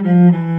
Mm-hmm.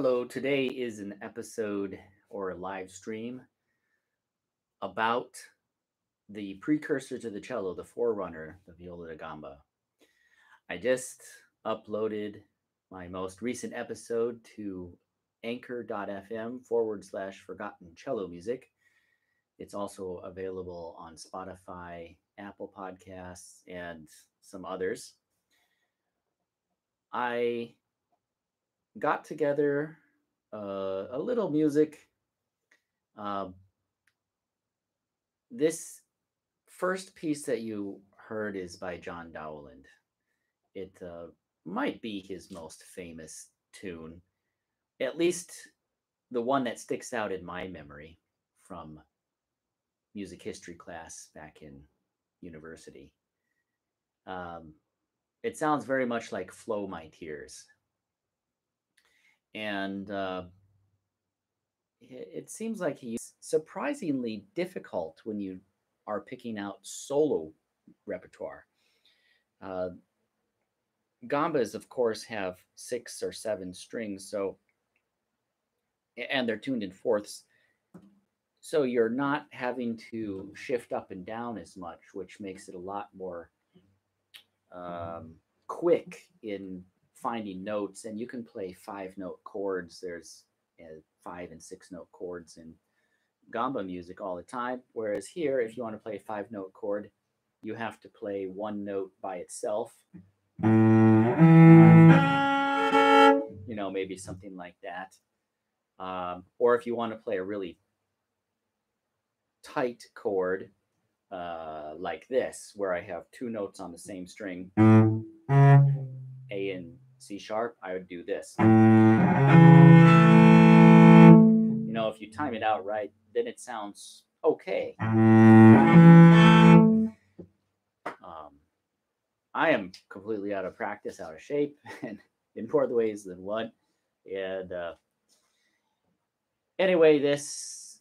Hello, today is an episode or a live stream about the precursor to the cello, the forerunner, the viola da gamba. I just uploaded my most recent episode to anchor.fm forward slash forgotten cello music. It's also available on Spotify, Apple Podcasts, and some others. I got together uh, a little music. Um, this first piece that you heard is by John Dowland. It uh, might be his most famous tune, at least the one that sticks out in my memory from music history class back in university. Um, it sounds very much like Flow My Tears and uh, it, seems like he's surprisingly difficult when you are picking out solo repertoire. Uh, gambas, of course, have six or seven strings, so and they're tuned in fourths, so you're not having to shift up and down as much, which makes it a lot more um, quick in finding notes and you can play five note chords. There's uh, five and six note chords in gamba music all the time. Whereas here if you want to play a five note chord you have to play one note by itself. You know maybe something like that. Um, or if you want to play a really tight chord uh, like this where i have two notes on the same string a and C sharp, I would do this. You know, if you time it out right, then it sounds okay. Um, I am completely out of practice, out of shape, and in more ways than one. And uh, anyway, this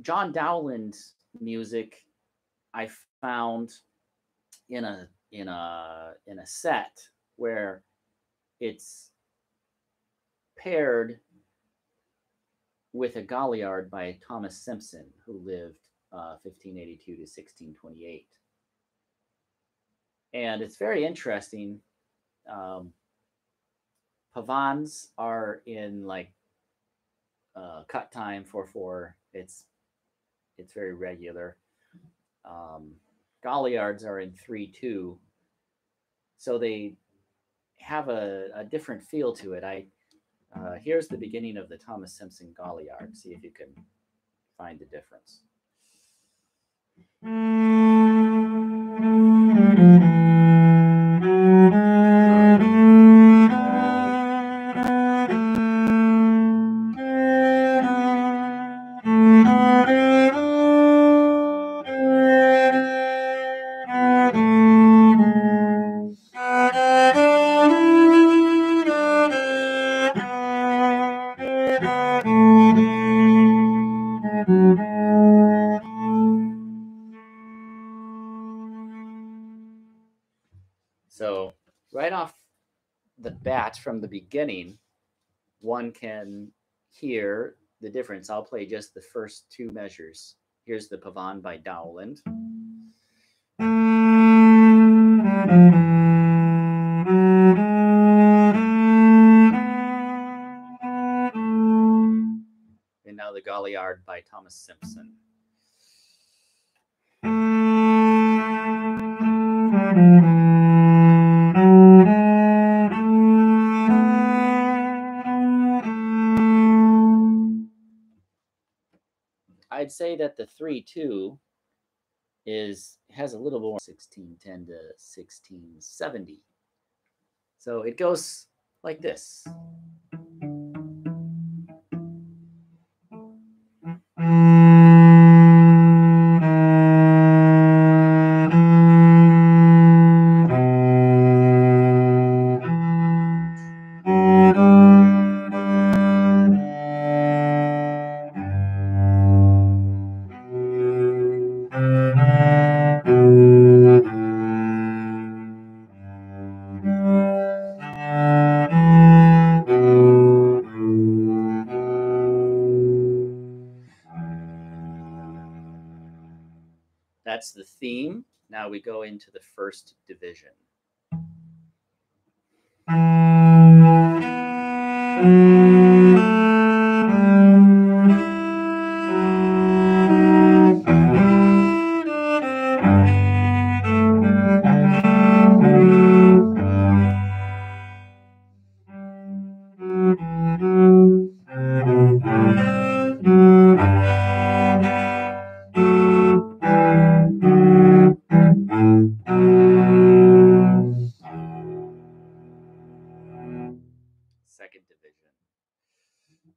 John Dowland music I found in a in a in a set where it's paired with a Galliard by Thomas Simpson, who lived uh, 1582 to 1628. And it's very interesting. Um, pavans are in like uh, cut time 4-4. It's it's very regular. Um, Galliards are in 3-2. So they have a, a different feel to it. I uh, here's the beginning of the Thomas Simpson Galliard. See if you can find the difference. The bat from the beginning, one can hear the difference, I'll play just the first two measures. Here's the Pavane by Dowland. And now the Galliard by Thomas Simpson. I'd say that the 3 2 is has a little more 1610 to 1670. So it goes like this. That's the theme. Now we go into the first division.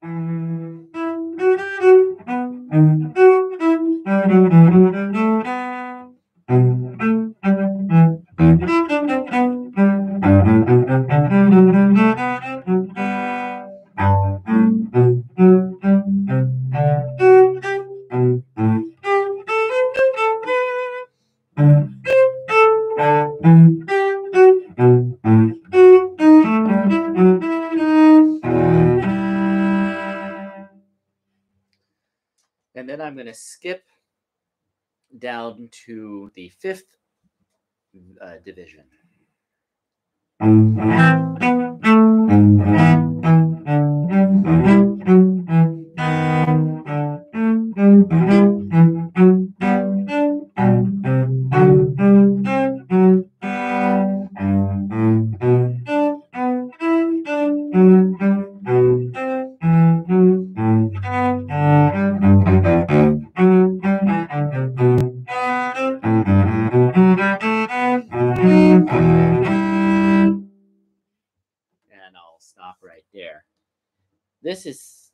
Division. I'm going to skip down to the fifth uh, division. This is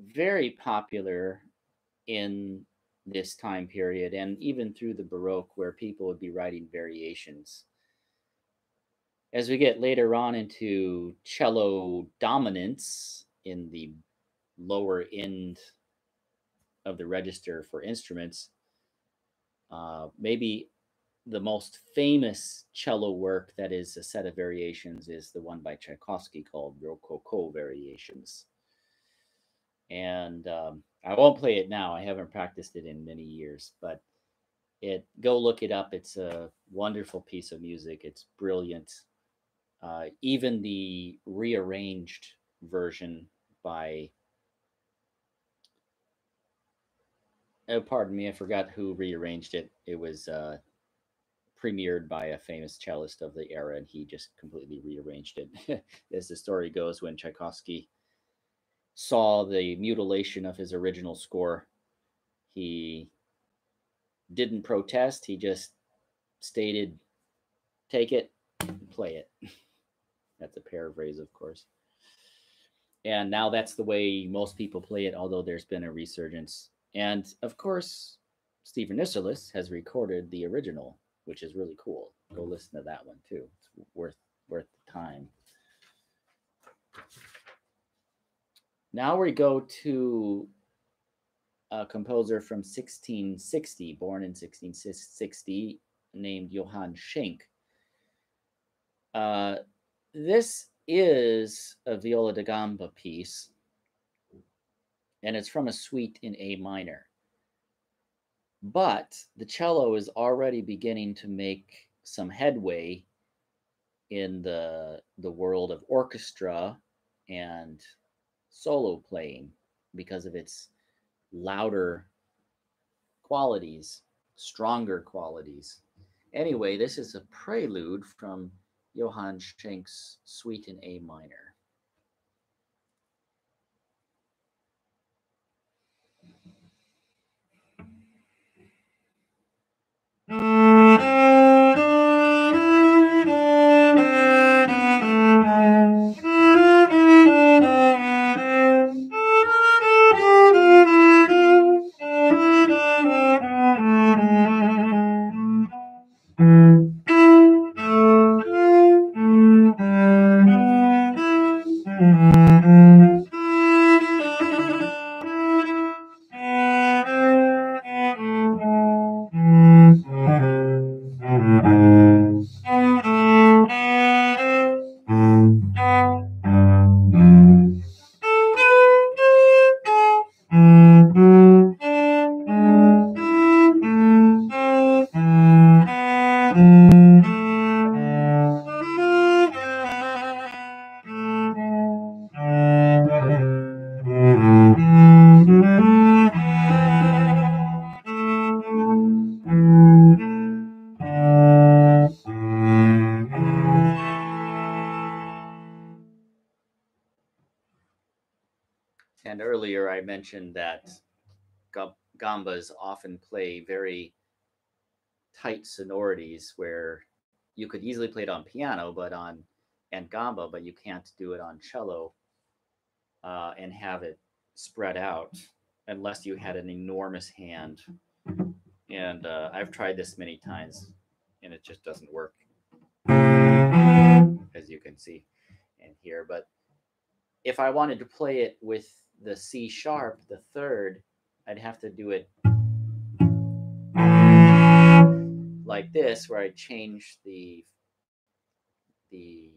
very popular in this time period and even through the Baroque, where people would be writing variations. As we get later on into cello dominance in the lower end of the register for instruments, uh, maybe the most famous cello work that is a set of variations is the one by Tchaikovsky called Rococo Variations. And um, I won't play it now. I haven't practiced it in many years, but it go look it up. It's a wonderful piece of music. It's brilliant. Uh, even the rearranged version by oh, pardon me, I forgot who rearranged it. It was uh, premiered by a famous cellist of the era, and he just completely rearranged it. As the story goes, when Tchaikovsky saw the mutilation of his original score, he didn't protest. He just stated, "Take it, play it." That's a paraphrase, of course. And now that's the way most people play it, although there's been a resurgence. And of course, Stephen Isserlis has recorded the original which is really cool. Go listen to that one too. It's worth worth the time. Now we go to a composer from 1660, born in 1660, named Johann Schenk. Uh, this is a viola da gamba piece, and it's from a suite in A minor. But the cello is already beginning to make some headway in the the world of orchestra and solo playing because of its louder qualities, stronger qualities. Anyway, this is a prelude from Johann Schenk's Suite in A minor. Mentioned that gambas often play very tight sonorities where you could easily play it on piano, but on and gamba, but you can't do it on cello uh, and have it spread out unless you had an enormous hand. And uh, I've tried this many times, and it just doesn't work, as you can see and hear. But if I wanted to play it with the C sharp, the third, I'd have to do it like this, where I change the the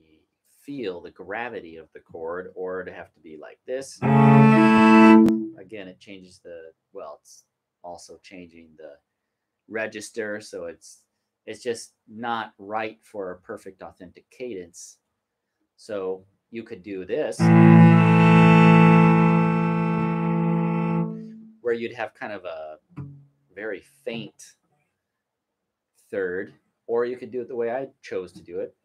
feel, the gravity of the chord, or to have to be like this. Again, it changes the well, it's also changing the register, so it's it's just not right for a perfect authentic cadence. So you could do this where you'd have kind of a very faint third, or you could do it the way I chose to do it.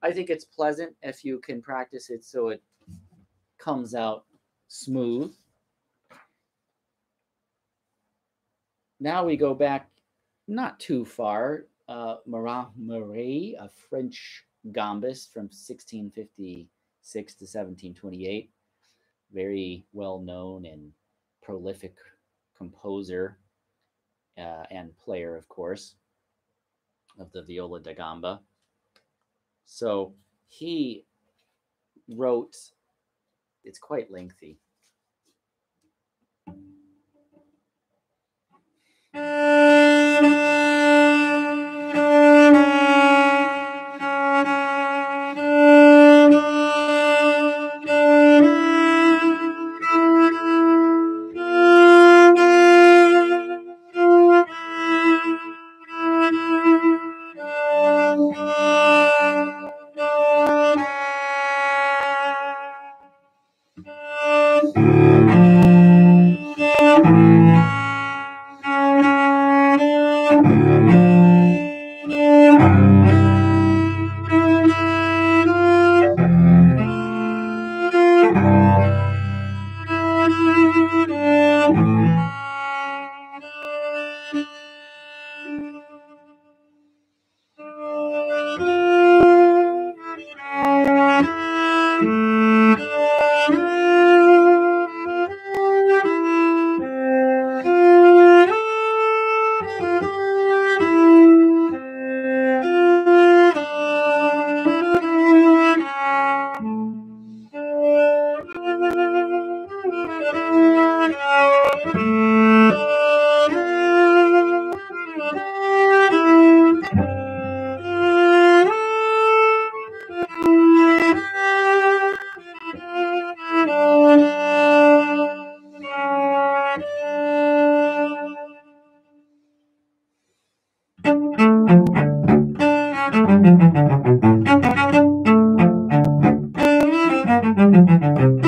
I think it's pleasant if you can practice it so it comes out smooth. Now we go back not too far. Uh, Marin Marais, a French gambist from 1650 6 to 1728. Very well known and prolific composer uh, and player, of course, of the viola da gamba. So he wrote, it's quite lengthy. Thank you.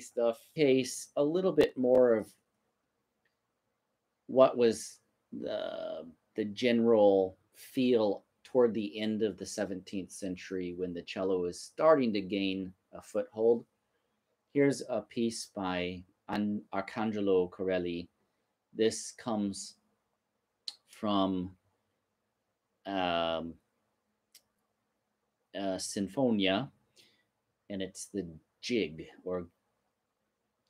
Tricky stuff. Case a little bit more of what was the the general feel toward the end of the 17th century when the cello was starting to gain a foothold. Here's a piece by An- Arcangelo Corelli. This comes from um, uh, Sinfonia, and it's the jig or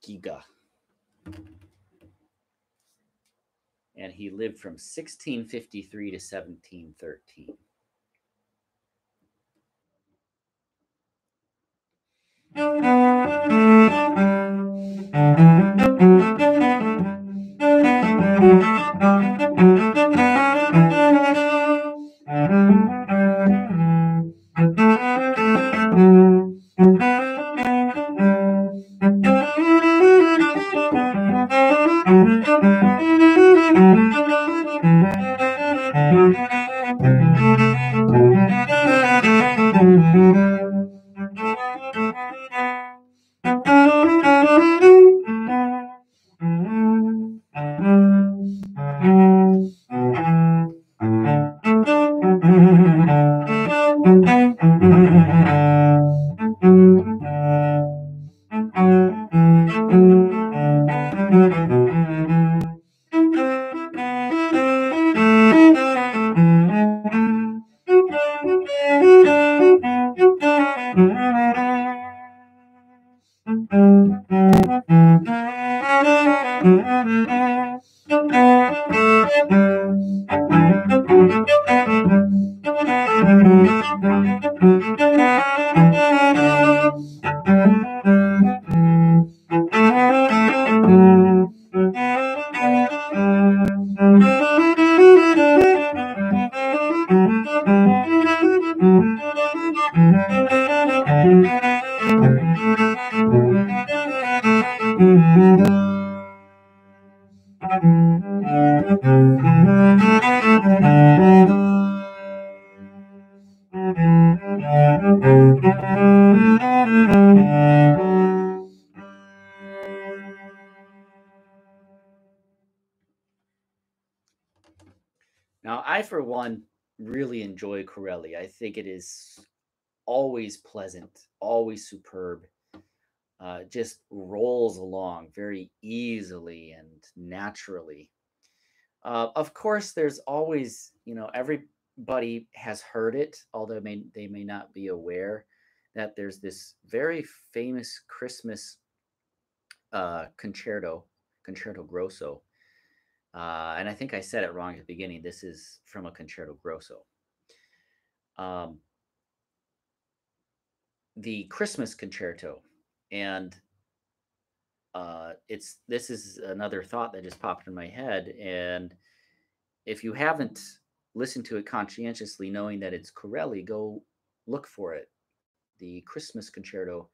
giga. And he lived from 1653 to 1713. Really enjoy Corelli. I think it is always pleasant, always superb. Uh, just rolls along very easily and naturally. Uh, of course, there's always, you know, everybody has heard it, although may, they may not be aware that there's this very famous Christmas uh, concerto, concerto grosso, uh, and I think I said it wrong at the beginning. This is from a concerto grosso. Um, the Christmas concerto, and uh, it's this is another thought that just popped in my head. And if you haven't listened to it conscientiously, knowing that it's Corelli, go look for it. The Christmas Concerto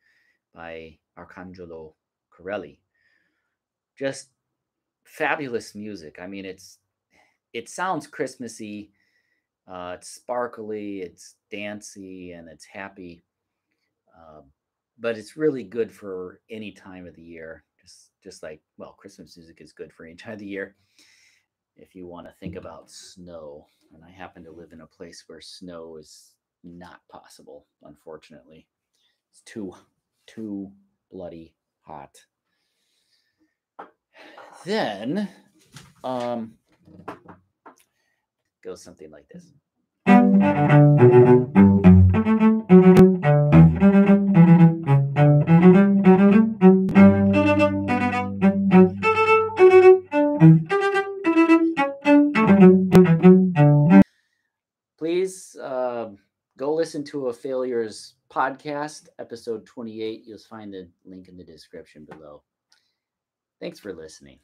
by Arcangelo Corelli. Just fabulous music. I mean, it's it sounds Christmassy. Uh, it's sparkly, it's dancey, and it's happy. Um, but it's really good for any time of the year. Just just like well, Christmas music is good for any time of the year. If you want to think about snow, and I happen to live in a place where snow is not possible, unfortunately. It's too too bloody hot then um, goes something like this. Please uh, go listen to a failures podcast, episode 28. You'll find the link in the description below. Thanks for listening.